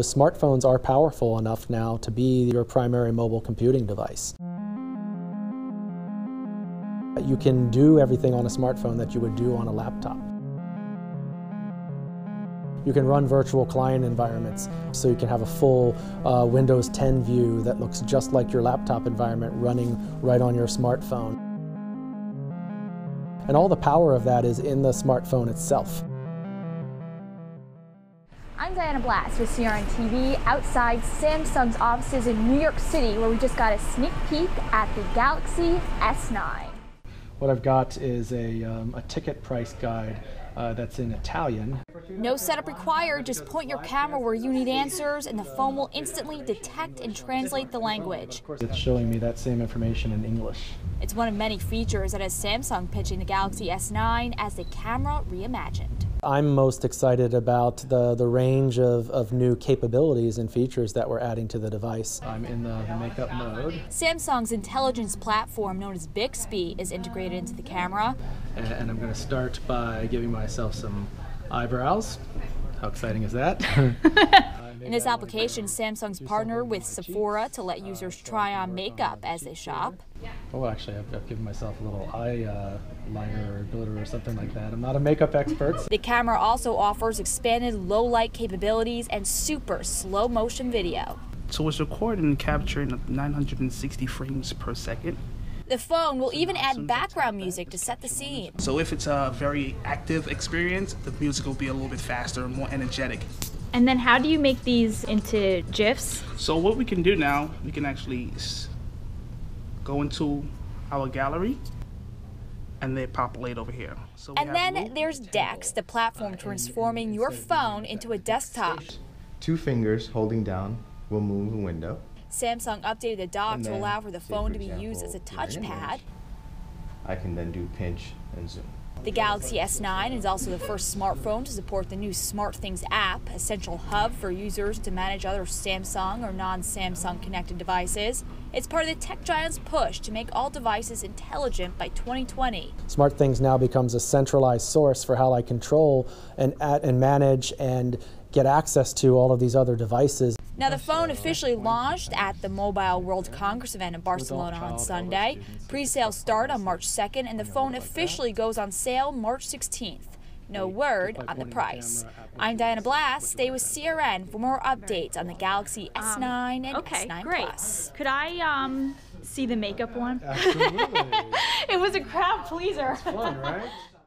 The smartphones are powerful enough now to be your primary mobile computing device. You can do everything on a smartphone that you would do on a laptop. You can run virtual client environments, so you can have a full uh, Windows 10 view that looks just like your laptop environment running right on your smartphone. And all the power of that is in the smartphone itself. I'm Diana Blass with CRN TV outside Samsung's offices in New York City where we just got a sneak peek at the Galaxy S9. What I've got is a, um, a ticket price guide uh, that's in Italian. No setup required, just point your camera where you need answers and the phone will instantly detect and translate the language. It's showing me that same information in English. It's one of many features that has Samsung pitching the Galaxy S9 as the camera reimagined. I'm most excited about the, the range of, of new capabilities and features that we're adding to the device. I'm in the, the makeup mode. Samsung's intelligence platform known as Bixby is integrated into the camera. And, and I'm going to start by giving myself some eyebrows. How exciting is that? In this application, Samsung's partnered with Sephora to let users try on makeup as they shop. Oh, actually, I've, I've given myself a little eye uh, liner or glitter or something like that. I'm not a makeup expert. The camera also offers expanded low light capabilities and super slow motion video. So it's recording and capturing 960 frames per second. The phone will even add background music to set the scene. So if it's a very active experience, the music will be a little bit faster and more energetic. And then how do you make these into GIFs? So what we can do now, we can actually go into our gallery and they populate over here. So and then there's Dex, the platform transforming your phone into a desktop. Two fingers holding down will move the window. Samsung updated the dock to allow for the phone for to be example, used as a touchpad. I can then do pinch and zoom. The Galaxy S9 is also the first smartphone to support the new SmartThings app, a central hub for users to manage other Samsung or non-Samsung connected devices. It's part of the tech giant's push to make all devices intelligent by 2020. SmartThings now becomes a centralized source for how I control and, and manage and get access to all of these other devices. Now, the phone officially launched at the Mobile World Congress event in Barcelona on Sunday. Pre-sales start on March 2nd, and the phone officially goes on sale March 16th. No word on the price. I'm Diana Blass. Stay with CRN for more updates on the Galaxy S9 and okay, S9 great. Plus. Could I um, see the makeup one? Absolutely. it was a crowd pleaser. It's fun, right?